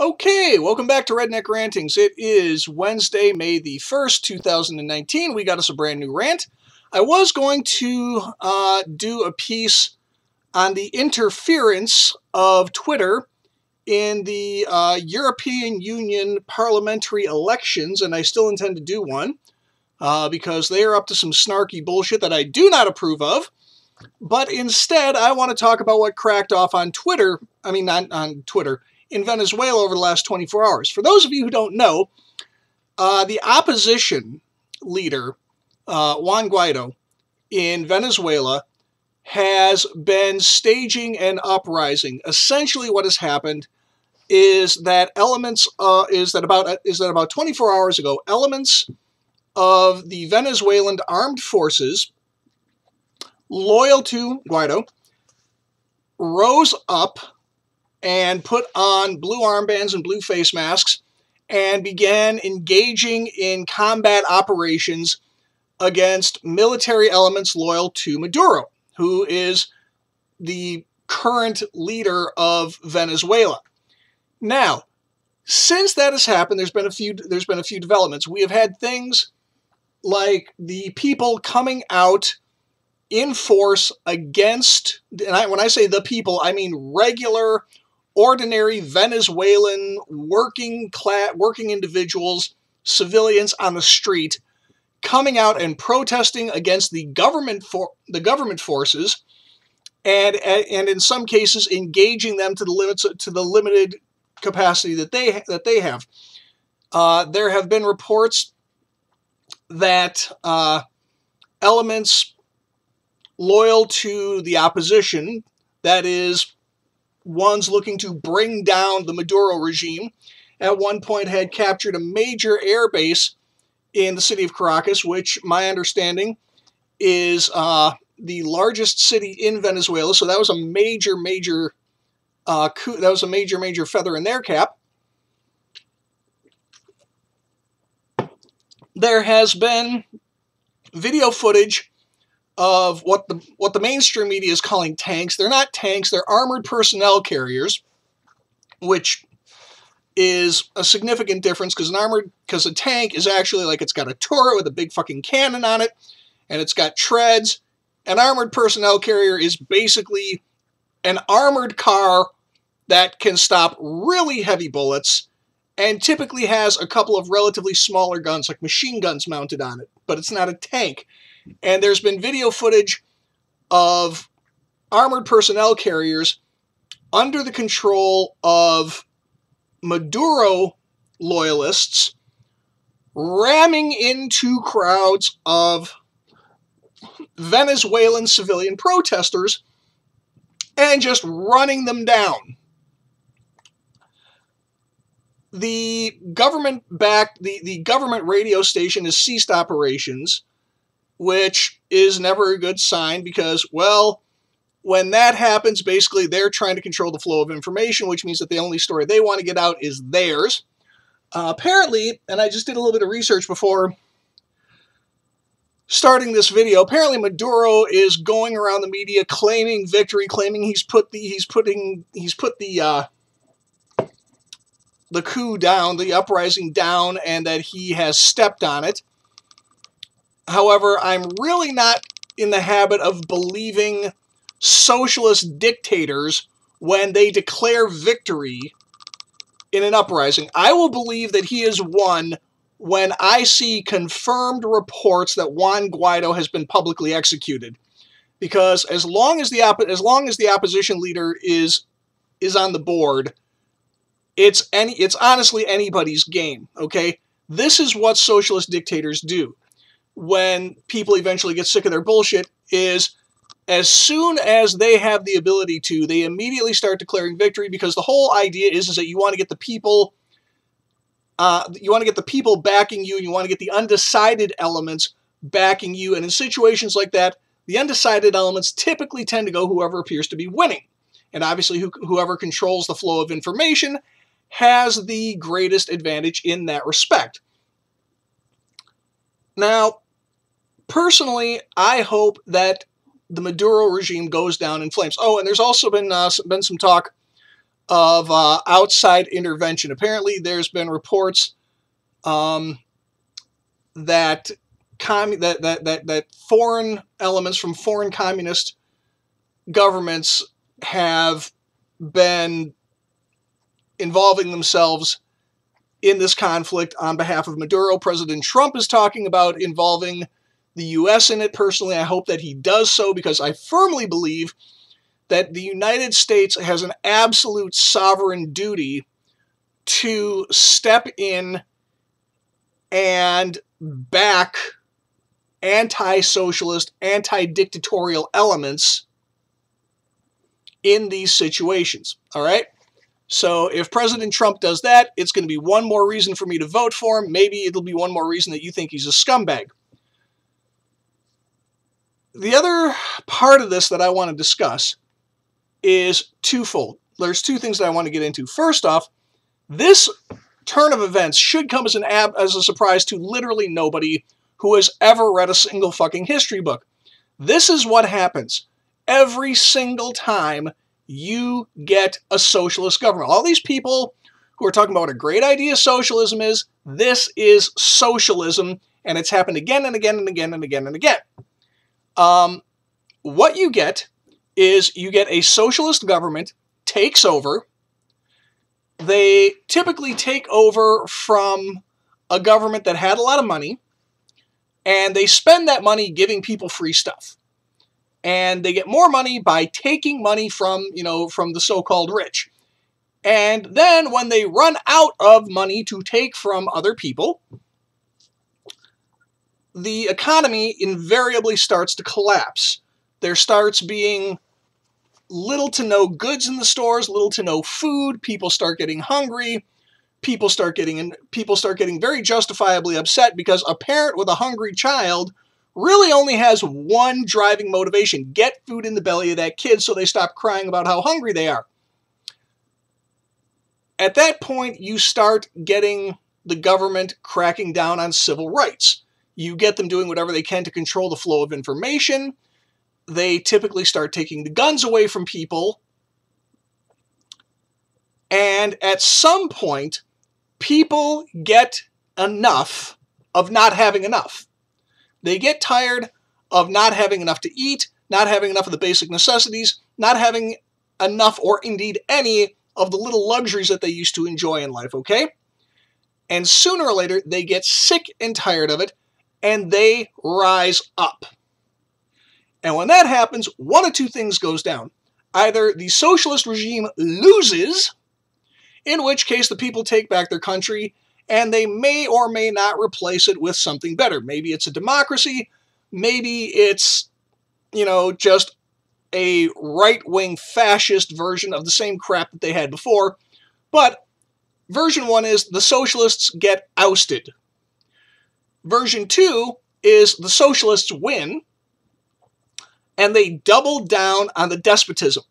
Okay, welcome back to Redneck Rantings. It is Wednesday, May the 1st, 2019. We got us a brand new rant. I was going to uh, do a piece on the interference of Twitter in the uh, European Union parliamentary elections, and I still intend to do one uh, because they are up to some snarky bullshit that I do not approve of. But instead, I want to talk about what cracked off on Twitter. I mean, not on Twitter in Venezuela over the last 24 hours. For those of you who don't know, uh, the opposition leader, uh, Juan Guaido, in Venezuela has been staging an uprising. Essentially, what has happened is that elements uh, is that about is that about 24 hours ago, elements of the Venezuelan armed forces loyal to Guaido rose up and put on blue armbands and blue face masks and began engaging in combat operations against military elements loyal to Maduro, who is the current leader of Venezuela. Now, since that has happened, there's been a few there's been a few developments. We have had things like the people coming out in force against and I, when I say the people, I mean regular ordinary Venezuelan working class, working individuals, civilians on the street coming out and protesting against the government for the government forces and and in some cases engaging them to the limits to the limited capacity that they that they have. Uh, there have been reports that uh, elements loyal to the opposition, that is, ones looking to bring down the Maduro regime, at one point had captured a major air base in the city of Caracas, which my understanding is uh, the largest city in Venezuela. So that was a major, major uh, coup. That was a major, major feather in their cap. There has been video footage of what the what the mainstream media is calling tanks. They're not tanks, they're armored personnel carriers, which is a significant difference because an armored because a tank is actually like it's got a turret with a big fucking cannon on it and it's got treads. An armored personnel carrier is basically an armored car that can stop really heavy bullets and typically has a couple of relatively smaller guns like machine guns mounted on it, but it's not a tank. And there's been video footage of armored personnel carriers under the control of Maduro loyalists ramming into crowds of Venezuelan civilian protesters and just running them down. The government backed the, the government radio station has ceased operations which is never a good sign because, well, when that happens, basically they're trying to control the flow of information, which means that the only story they want to get out is theirs. Uh, apparently, and I just did a little bit of research before starting this video. Apparently, Maduro is going around the media claiming victory, claiming he's put the he's putting he's put the uh, the coup down, the uprising down, and that he has stepped on it. However, I'm really not in the habit of believing socialist dictators when they declare victory in an uprising. I will believe that he has won when I see confirmed reports that Juan Guaido has been publicly executed. Because as long as the as long as the opposition leader is is on the board, it's any it's honestly anybody's game, okay? This is what socialist dictators do when people eventually get sick of their bullshit is as soon as they have the ability to, they immediately start declaring victory because the whole idea is, is that you want to get the people uh, you want to get the people backing you and you want to get the undecided elements backing you. And in situations like that, the undecided elements typically tend to go whoever appears to be winning. And obviously, who, whoever controls the flow of information has the greatest advantage in that respect. Now, personally, I hope that the Maduro regime goes down in flames. Oh, and there's also been uh, been some talk of uh, outside intervention. Apparently, there's been reports um, that, that, that, that, that foreign elements from foreign communist governments have been involving themselves in this conflict on behalf of Maduro. President Trump is talking about involving the U.S. in it. Personally, I hope that he does so because I firmly believe that the United States has an absolute sovereign duty to step in and back anti socialist, anti dictatorial elements in these situations. All right? So if President Trump does that, it's going to be one more reason for me to vote for him. Maybe it'll be one more reason that you think he's a scumbag. The other part of this that I want to discuss is twofold. There's two things that I want to get into. First off, this turn of events should come as an ab as a surprise to literally nobody who has ever read a single fucking history book. This is what happens every single time you get a socialist government. All these people who are talking about what a great idea socialism is, this is socialism, and it's happened again and again and again and again and again. Um, what you get is you get a socialist government takes over. They typically take over from a government that had a lot of money, and they spend that money giving people free stuff and they get more money by taking money from, you know, from the so-called rich. And then when they run out of money to take from other people, the economy invariably starts to collapse. There starts being little to no goods in the stores, little to no food, people start getting hungry, people start getting and people start getting very justifiably upset because a parent with a hungry child really only has one driving motivation get food in the belly of that kid so they stop crying about how hungry they are. At that point, you start getting the government cracking down on civil rights. You get them doing whatever they can to control the flow of information. They typically start taking the guns away from people. And at some point, people get enough of not having enough. They get tired of not having enough to eat, not having enough of the basic necessities, not having enough or indeed any of the little luxuries that they used to enjoy in life, okay? And sooner or later, they get sick and tired of it and they rise up. And when that happens, one of two things goes down. Either the socialist regime loses, in which case the people take back their country and they may or may not replace it with something better. Maybe it's a democracy, maybe it's, you know, just a right wing fascist version of the same crap that they had before. But version one is the socialists get ousted. Version two is the socialists win and they double down on the despotism.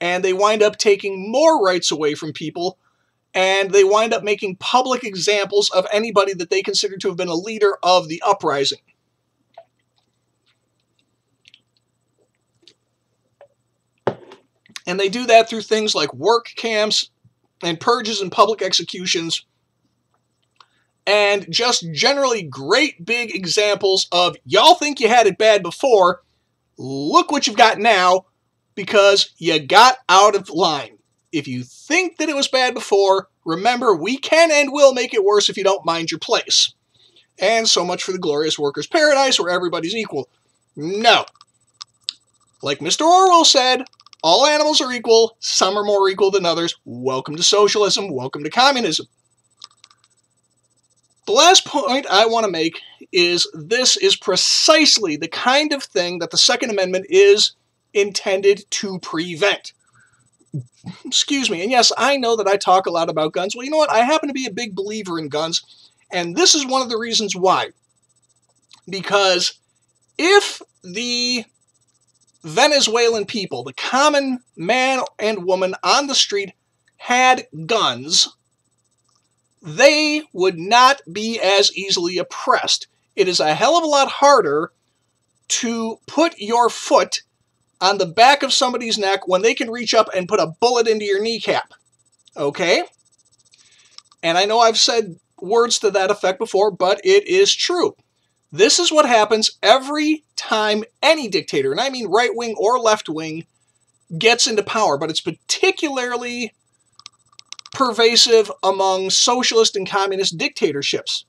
And they wind up taking more rights away from people and they wind up making public examples of anybody that they consider to have been a leader of the uprising. And they do that through things like work camps and purges and public executions, and just generally great big examples of y'all think you had it bad before, look what you've got now because you got out of line. If you think that it was bad before, remember we can and will make it worse if you don't mind your place. And so much for the glorious workers' paradise where everybody's equal. No. Like Mr. Orwell said, all animals are equal, some are more equal than others. Welcome to socialism, welcome to communism. The last point I want to make is this is precisely the kind of thing that the Second Amendment is intended to prevent. Excuse me. And yes, I know that I talk a lot about guns. Well, you know what? I happen to be a big believer in guns, and this is one of the reasons why. Because if the Venezuelan people, the common man and woman on the street, had guns, they would not be as easily oppressed. It is a hell of a lot harder to put your foot on the back of somebody's neck when they can reach up and put a bullet into your kneecap. Okay? And I know I've said words to that effect before, but it is true. This is what happens every time any dictator, and I mean right wing or left wing, gets into power, but it's particularly pervasive among socialist and communist dictatorships.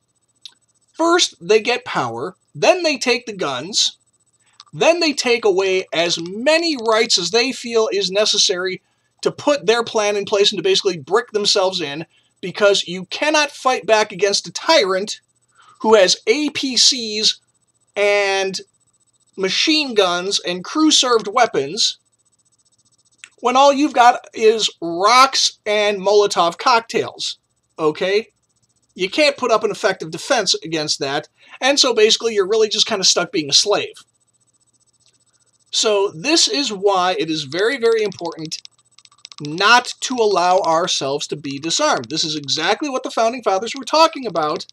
First, they get power, then they take the guns, then they take away as many rights as they feel is necessary to put their plan in place and to basically brick themselves in because you cannot fight back against a tyrant who has APCs and machine guns and crew served weapons when all you've got is rocks and Molotov cocktails. Okay? You can't put up an effective defense against that, and so basically you're really just kind of stuck being a slave. So, this is why it is very, very important not to allow ourselves to be disarmed. This is exactly what the Founding Fathers were talking about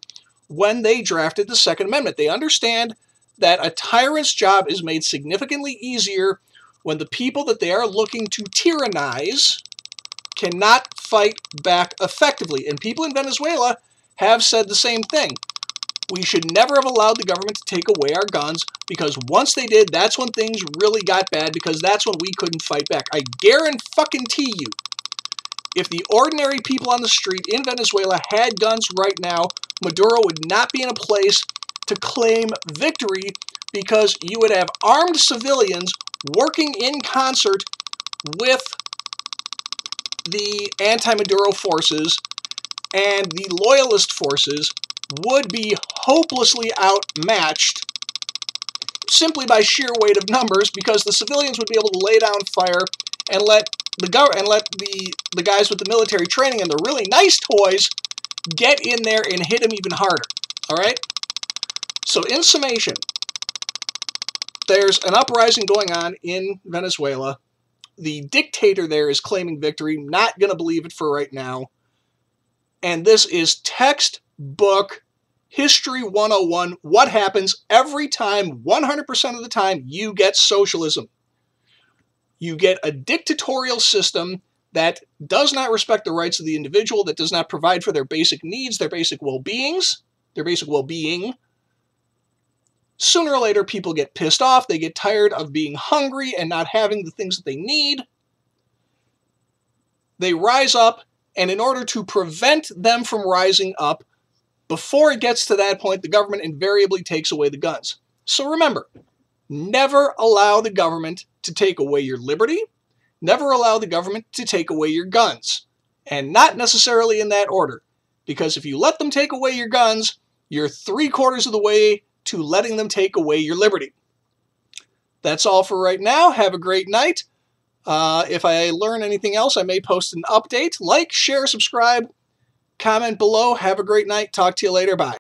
when they drafted the Second Amendment. They understand that a tyrant's job is made significantly easier when the people that they are looking to tyrannize cannot fight back effectively. And people in Venezuela have said the same thing. We should never have allowed the government to take away our guns because once they did, that's when things really got bad because that's when we couldn't fight back. I guarantee you, if the ordinary people on the street in Venezuela had guns right now, Maduro would not be in a place to claim victory because you would have armed civilians working in concert with the anti Maduro forces and the loyalist forces would be hopelessly outmatched simply by sheer weight of numbers because the civilians would be able to lay down fire and let the gov- and let the the guys with the military training and the really nice toys get in there and hit them even harder. All right? So in summation, there's an uprising going on in Venezuela. The dictator there is claiming victory, not going to believe it for right now. And this is textbook History 101 what happens every time, 100% of the time, you get socialism. You get a dictatorial system that does not respect the rights of the individual, that does not provide for their basic needs, their basic well beings, their basic well being. Sooner or later, people get pissed off. They get tired of being hungry and not having the things that they need. They rise up, and in order to prevent them from rising up, before it gets to that point, the government invariably takes away the guns. So remember, never allow the government to take away your liberty, never allow the government to take away your guns. And not necessarily in that order, because if you let them take away your guns, you're three quarters of the way to letting them take away your liberty. That's all for right now. Have a great night. Uh, if I learn anything else, I may post an update. Like, share, subscribe, comment below. Have a great night. Talk to you later. Bye.